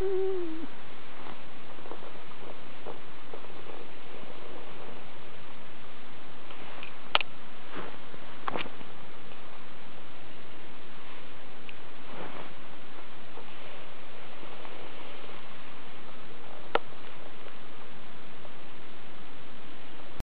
Mm.